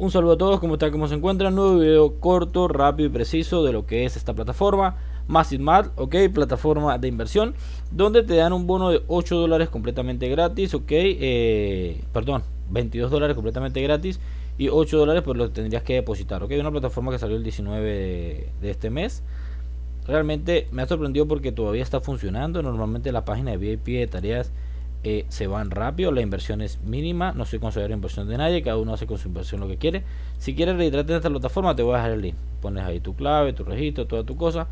Un saludo a todos, ¿cómo están? ¿Cómo se encuentran? Nuevo video corto, rápido y preciso de lo que es esta plataforma Massive ok, plataforma de inversión Donde te dan un bono de 8 dólares completamente gratis, ok eh, Perdón, 22 dólares completamente gratis Y 8 dólares pues lo tendrías que depositar, ok Una plataforma que salió el 19 de, de este mes Realmente me ha sorprendido porque todavía está funcionando Normalmente la página de VIP de tareas eh, se van rápido, la inversión es mínima, no soy considerado inversión de nadie, cada uno hace con su inversión lo que quiere. Si quieres registrarte en esta plataforma, te voy a dejar el link. Pones ahí tu clave, tu registro, toda tu cosa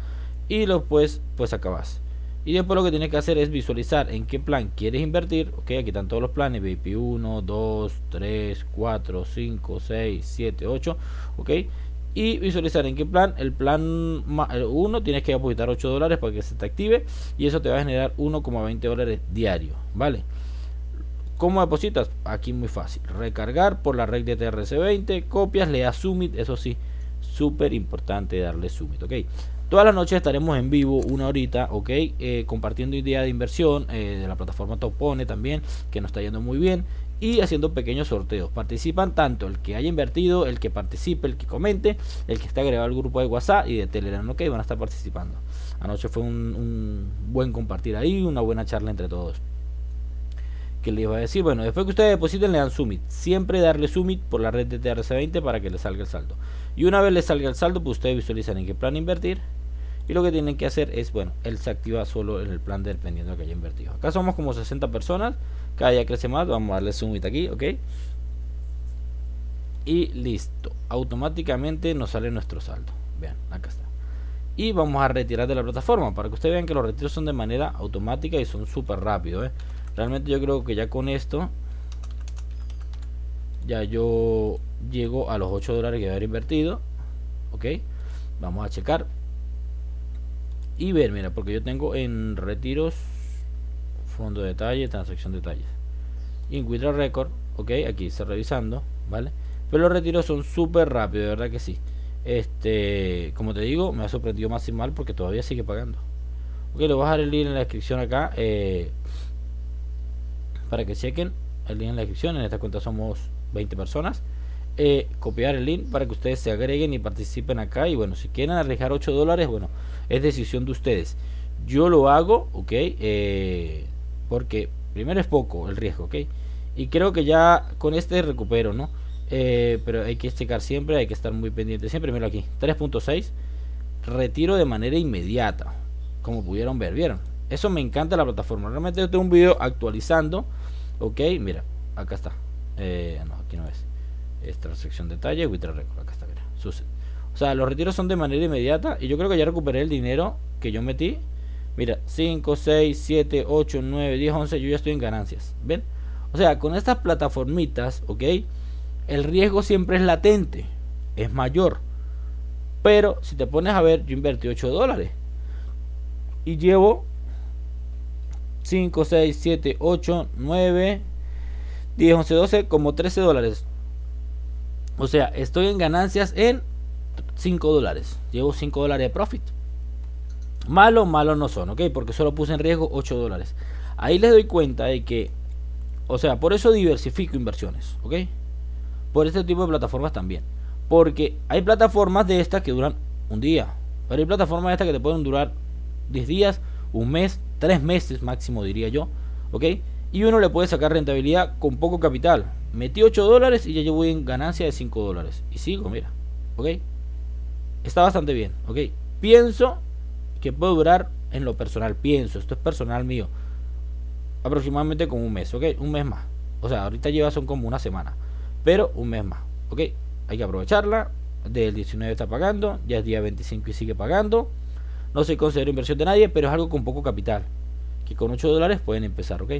y lo pues, pues acabas. Y después lo que tienes que hacer es visualizar en qué plan quieres invertir. Ok, aquí están todos los planes: VIP 1, 2, 3, 4, 5, 6, 7, 8. Ok, y visualizar en qué plan. El plan 1 tienes que depositar 8 dólares para que se te active y eso te va a generar 1,20 dólares diario, ¿vale? ¿Cómo depositas? Aquí muy fácil. Recargar por la red de TRC20, copias, le das Summit, eso sí, súper importante darle Summit, ¿ok? Todas las noches estaremos en vivo una horita, ¿ok? Eh, compartiendo ideas de inversión eh, de la plataforma Topone también, que nos está yendo muy bien y haciendo pequeños sorteos. Participan tanto el que haya invertido, el que participe, el que comente, el que está agregado al grupo de WhatsApp y de Telegram, ok, van a estar participando. Anoche fue un, buen compartir ahí, una buena charla entre todos. Que les iba a decir, bueno, después que ustedes depositen le dan Summit. Siempre darle Summit por la red de TRC20 para que le salga el saldo. Y una vez le salga el saldo, pues ustedes visualizan en qué plan invertir y lo que tienen que hacer es, bueno, él se activa solo en el plan dependiendo de que haya invertido. Acá somos como 60 personas, cada día crece más, vamos a darle zoom aquí, ok. Y listo, automáticamente nos sale nuestro saldo. Vean, acá está. Y vamos a retirar de la plataforma para que ustedes vean que los retiros son de manera automática y son súper rápidos. ¿eh? Realmente yo creo que ya con esto ya yo llego a los 8 dólares que haber invertido. Ok, vamos a checar y ver, mira, porque yo tengo en retiros, fondo de detalle, transacción de detalles. Y en Withdraw Record, ok, aquí está revisando, ¿vale? Pero los retiros son súper rápidos, de verdad que sí. Este, como te digo, me ha sorprendido más y mal porque todavía sigue pagando. Ok, le voy a dejar el link en la descripción acá eh, para que chequen el link en la descripción. En esta cuenta somos 20 personas. Eh, copiar el link para que ustedes se agreguen y participen acá. Y bueno, si quieren arriesgar 8 dólares, bueno, es decisión de ustedes. Yo lo hago, ok, eh, porque primero es poco el riesgo, ok. Y creo que ya con este recupero, ¿no? Eh, pero hay que checar siempre, hay que estar muy pendiente. Siempre, miro aquí, 3.6, retiro de manera inmediata, como pudieron ver, ¿vieron? Eso me encanta la plataforma. Realmente yo tengo un video actualizando, ok, mira, acá está. Eh, no, aquí no es. Es transacción detalle, Wither Record, acá está, mira. O sea, los retiros son de manera inmediata. Y yo creo que ya recuperé el dinero que yo metí. Mira, 5, 6, 7, 8, 9, 10, 11. Yo ya estoy en ganancias. ¿Ven? O sea, con estas plataformitas, ¿ok? El riesgo siempre es latente. Es mayor. Pero si te pones a ver, yo invertí 8 dólares. Y llevo 5, 6, 7, 8, 9, 10, 11, 12, como 13 dólares. O sea, estoy en ganancias en 5 dólares. Llevo 5 dólares de profit. Malo, malo no son, ¿ok? Porque solo puse en riesgo 8 dólares. Ahí les doy cuenta de que, o sea, por eso diversifico inversiones, ¿ok? Por este tipo de plataformas también. Porque hay plataformas de estas que duran un día. Pero hay plataformas de estas que te pueden durar 10 días, un mes, 3 meses máximo diría yo, ¿ok? Y uno le puede sacar rentabilidad con poco capital. Metí 8 dólares y ya llevo en ganancia de 5 dólares. Y sigo, mira, ¿ok? está bastante bien, ¿ok? Pienso que puede durar en lo personal, pienso, esto es personal mío, aproximadamente como un mes, ¿ok? Un mes más. O sea, ahorita lleva son como una semana, pero un mes más, ¿ok? Hay que aprovecharla. Del 19 está pagando, ya es día 25 y sigue pagando. No se considera inversión de nadie, pero es algo con poco capital. Que con 8 dólares pueden empezar, ¿ok?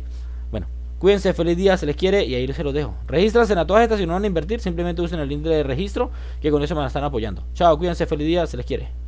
Bueno, Cuídense, feliz día, se les quiere y ahí se los dejo. Regístranse a todas estas si no van a invertir, simplemente usen el link de registro que con eso me están apoyando. Chao, cuídense, feliz día, se les quiere.